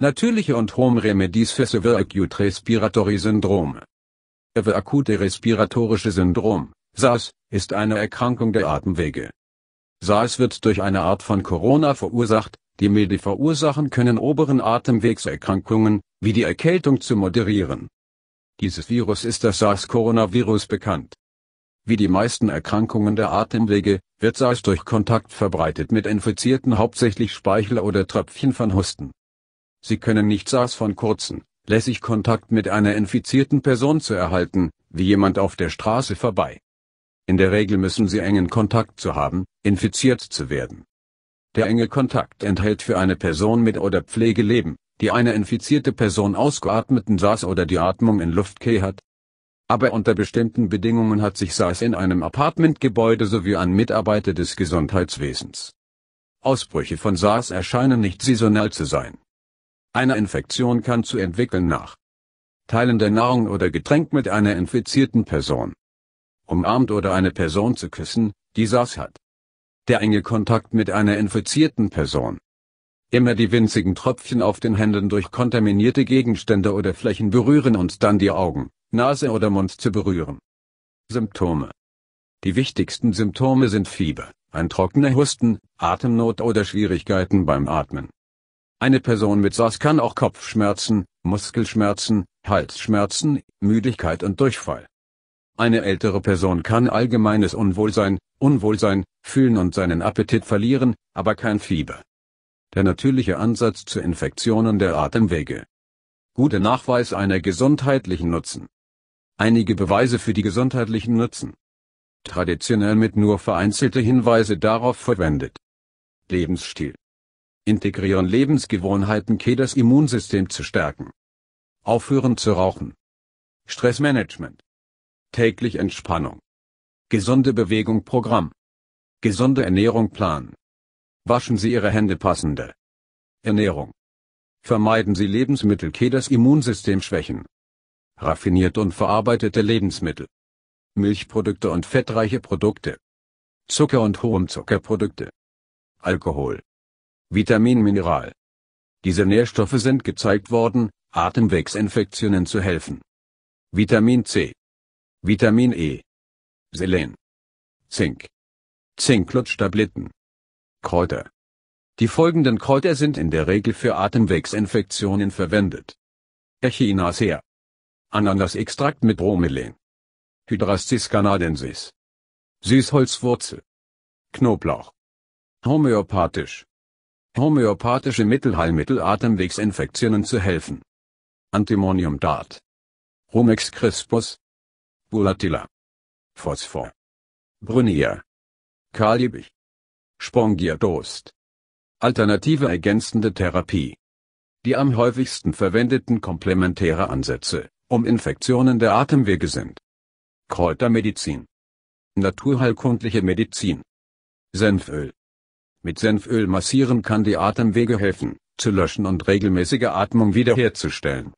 Natürliche und Home Remedies für Severe Acute Respiratory Syndrome. Severe Akute Respiratorische Syndrom, SARS, ist eine Erkrankung der Atemwege. SARS wird durch eine Art von Corona verursacht, die milde verursachen können oberen Atemwegserkrankungen, wie die Erkältung zu moderieren. Dieses Virus ist das SARS-Coronavirus bekannt. Wie die meisten Erkrankungen der Atemwege, wird SARS durch Kontakt verbreitet mit Infizierten hauptsächlich Speichel oder Tröpfchen von Husten. Sie können nicht SARS von kurzen, lässig Kontakt mit einer infizierten Person zu erhalten, wie jemand auf der Straße vorbei. In der Regel müssen sie engen Kontakt zu haben, infiziert zu werden. Der enge Kontakt enthält für eine Person mit oder Pflegeleben, die eine infizierte Person ausgeatmeten SARS oder die Atmung in Luftquai hat. Aber unter bestimmten Bedingungen hat sich SARS in einem Apartmentgebäude sowie an Mitarbeiter des Gesundheitswesens. Ausbrüche von SARS erscheinen nicht saisonal zu sein. Eine Infektion kann zu entwickeln nach Teilen der Nahrung oder Getränk mit einer infizierten Person. Umarmt oder eine Person zu küssen, die SARS hat. Der enge Kontakt mit einer infizierten Person. Immer die winzigen Tröpfchen auf den Händen durch kontaminierte Gegenstände oder Flächen berühren und dann die Augen, Nase oder Mund zu berühren. Symptome. Die wichtigsten Symptome sind Fieber, ein trockener Husten, Atemnot oder Schwierigkeiten beim Atmen. Eine Person mit SARS kann auch Kopfschmerzen, Muskelschmerzen, Halsschmerzen, Müdigkeit und Durchfall. Eine ältere Person kann allgemeines Unwohlsein, Unwohlsein, fühlen und seinen Appetit verlieren, aber kein Fieber. Der natürliche Ansatz zu Infektionen der Atemwege. Gute Nachweis einer gesundheitlichen Nutzen. Einige Beweise für die gesundheitlichen Nutzen. Traditionell mit nur vereinzelte Hinweise darauf verwendet. Lebensstil integrieren Lebensgewohnheiten K das Immunsystem zu stärken. Aufhören zu rauchen. Stressmanagement. Täglich Entspannung. Gesunde Bewegung Programm. Gesunde Ernährung Plan. Waschen Sie Ihre Hände passende. Ernährung. Vermeiden Sie Lebensmittel K das Immunsystem schwächen. Raffiniert und verarbeitete Lebensmittel. Milchprodukte und fettreiche Produkte. Zucker und Hohenzuckerprodukte. Alkohol. Vitamin Mineral. Diese Nährstoffe sind gezeigt worden, Atemwegsinfektionen zu helfen. Vitamin C. Vitamin E. Selen. Zink. Zinklutschtabletten. Kräuter. Die folgenden Kräuter sind in der Regel für Atemwegsinfektionen verwendet. Echinacea. Ananasextrakt mit Bromelain. Hydrastis canadensis. Süßholzwurzel. Knoblauch. Homöopathisch homöopathische Mittelheilmittel Atemwegsinfektionen zu helfen. Antimonium DART. Rumex crispus. Volatila. Phosphor. Brunia. Kalibich. Spongiadost. Alternative ergänzende Therapie. Die am häufigsten verwendeten komplementäre Ansätze, um Infektionen der Atemwege sind. Kräutermedizin. Naturheilkundliche Medizin. Senföl. Mit Senföl massieren kann die Atemwege helfen, zu löschen und regelmäßige Atmung wiederherzustellen.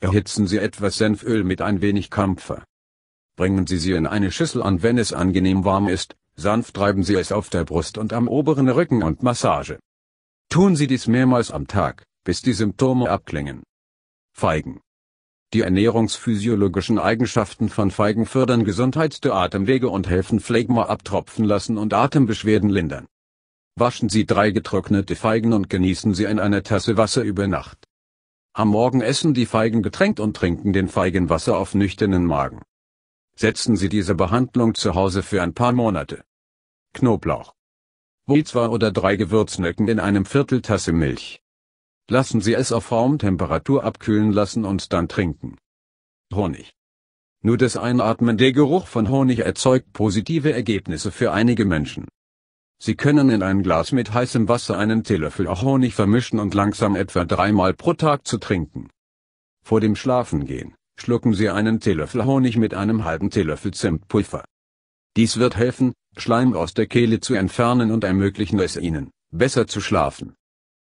Erhitzen Sie etwas Senföl mit ein wenig Kampfer. Bringen Sie sie in eine Schüssel an, wenn es angenehm warm ist, sanft reiben Sie es auf der Brust und am oberen Rücken und Massage. Tun Sie dies mehrmals am Tag, bis die Symptome abklingen. Feigen. Die ernährungsphysiologischen Eigenschaften von Feigen fördern Gesundheit der Atemwege und helfen Phlegma abtropfen lassen und Atembeschwerden lindern. Waschen Sie drei getrocknete Feigen und genießen sie in einer Tasse Wasser über Nacht. Am Morgen essen die Feigen getränkt und trinken den Feigenwasser auf nüchternen Magen. Setzen Sie diese Behandlung zu Hause für ein paar Monate. Knoblauch. Wie zwei oder drei Gewürznöcken in einem Viertel Tasse Milch. Lassen Sie es auf Raumtemperatur abkühlen lassen und dann trinken. Honig. Nur das Einatmen der Geruch von Honig erzeugt positive Ergebnisse für einige Menschen. Sie können in ein Glas mit heißem Wasser einen Teelöffel Honig vermischen und langsam etwa dreimal pro Tag zu trinken. Vor dem Schlafengehen, schlucken Sie einen Teelöffel Honig mit einem halben Teelöffel Zimtpulver. Dies wird helfen, Schleim aus der Kehle zu entfernen und ermöglichen es Ihnen, besser zu schlafen.